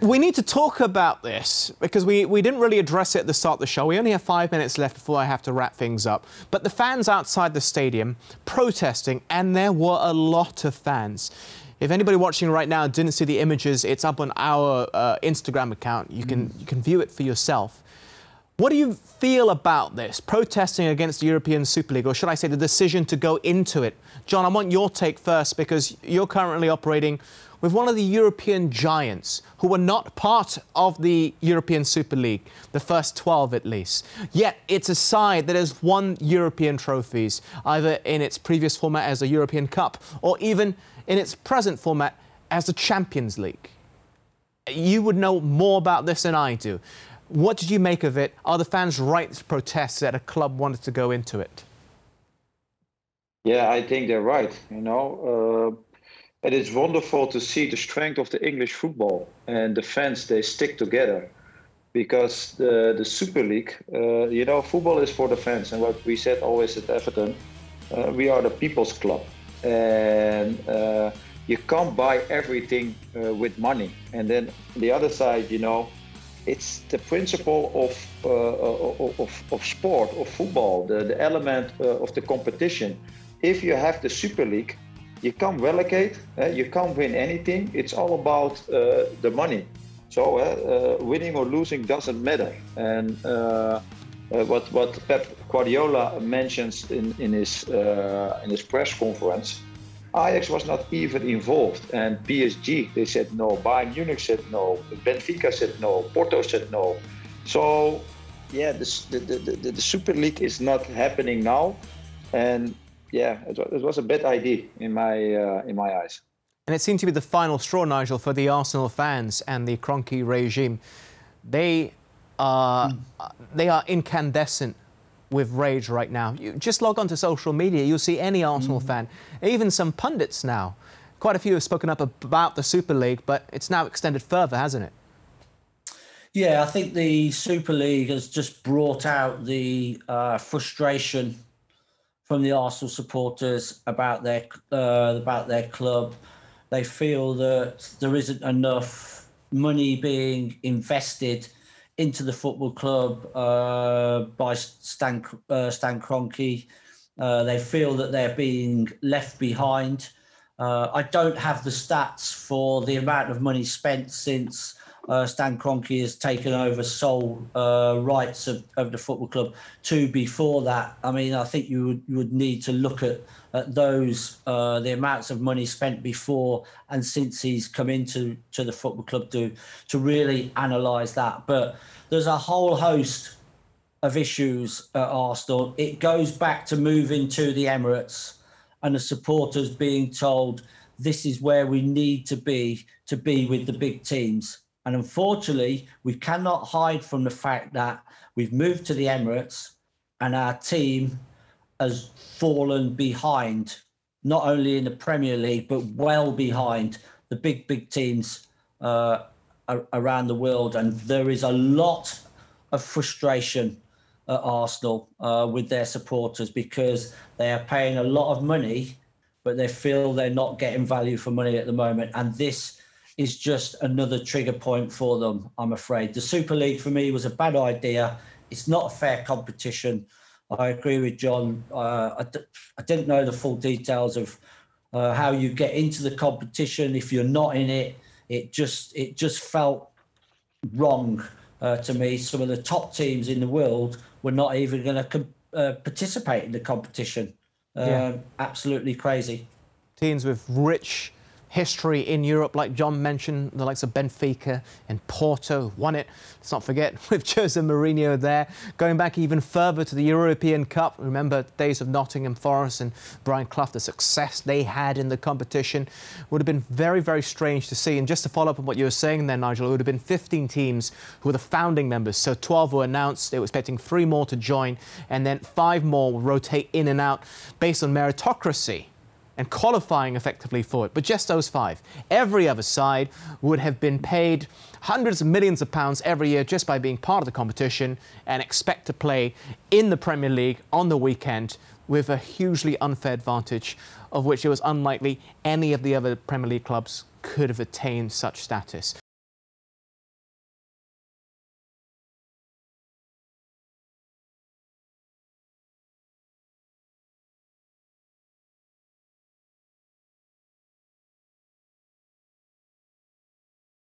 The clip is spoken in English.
we need to talk about this because we, we didn't really address it at the start of the show. We only have five minutes left before I have to wrap things up. But the fans outside the stadium protesting, and there were a lot of fans. If anybody watching right now didn't see the images, it's up on our uh, Instagram account. You can, mm. you can view it for yourself. What do you feel about this, protesting against the European Super League, or should I say the decision to go into it? John, I want your take first because you're currently operating with one of the European giants who are not part of the European Super League, the first 12 at least. Yet it's a side that has won European trophies, either in its previous format as a European Cup or even in its present format as the Champions League. You would know more about this than I do. What did you make of it? Are the fans right to protest that a club wanted to go into it? Yeah, I think they're right. You know, uh, it is wonderful to see the strength of the English football and the fans. They stick together because the the Super League, uh, you know, football is for the fans, and what we said always at Everton, uh, we are the people's club, and uh, you can't buy everything uh, with money. And then the other side, you know, it's the principle of uh, of, of sport of football, the the element uh, of the competition. If you have the Super League you can't relegate, uh, you can't win anything. It's all about uh, the money. So uh, winning or losing doesn't matter. And what what Pep Guardiola mentions in in his in his press conference, Ajax was not even involved, and PSG they said no, Bayern Munich said no, Benfica said no, Porto said no. So yeah, the, the, the, the Super League is not happening now, and yeah, it was, it was a bad idea in my uh, in my eyes. And it seemed to be the final straw, Nigel, for the Arsenal fans and the Kroenke regime. They are mm. they are incandescent with rage right now. You just log on to social media, you'll see any Arsenal mm. fan, even some pundits now. Quite a few have spoken up about the Super League, but it's now extended further, hasn't it? Yeah, I think the Super League has just brought out the uh, frustration from the Arsenal supporters about their uh, about their club. They feel that there isn't enough money being invested into the football club uh, by Stan uh, Stan Kroenke. Uh, they feel that they're being left behind. Uh, I don't have the stats for the amount of money spent since uh, Stan Kroenke has taken over sole uh, rights of, of the football club. To before that, I mean, I think you would you would need to look at at those uh, the amounts of money spent before and since he's come into to the football club to to really analyse that. But there's a whole host of issues at Arsenal. It goes back to moving to the Emirates and the supporters being told this is where we need to be to be with the big teams and unfortunately, we cannot hide from the fact that we've moved to the Emirates and our team has fallen behind, not only in the Premier League, but well behind the big, big teams uh, around the world. And there is a lot of frustration at Arsenal uh, with their supporters because they are paying a lot of money, but they feel they're not getting value for money at the moment. And this is just another trigger point for them, I'm afraid. The Super League for me was a bad idea. It's not a fair competition. I agree with John. Uh, I d- I didn't know the full details of uh, how you get into the competition if you're not in it. It just it just felt wrong uh, to me. Some of the top teams in the world were not even going to com- uh, participate in the competition. Yeah. Um, absolutely crazy. Teams with rich history in Europe, like John mentioned, the likes of Benfica and Porto won it. Let's not forget with Jose Mourinho there. Going back even further to the European Cup, remember days of Nottingham Forest and Brian Clough, the success they had in the competition would have been very, very strange to see. And just to follow up on what you were saying there, Nigel, it would have been 15 teams who were the founding members. So 12 were announced. They were expecting three more to join, and then five more will rotate in and out based on meritocracy and qualifying effectively for it, but just those five. Every other side would have been paid hundreds of millions of pounds every year just by being part of the competition and expect to play in the Premier League on the weekend with a hugely unfair advantage of which it was unlikely any of the other Premier League clubs could have attained such status.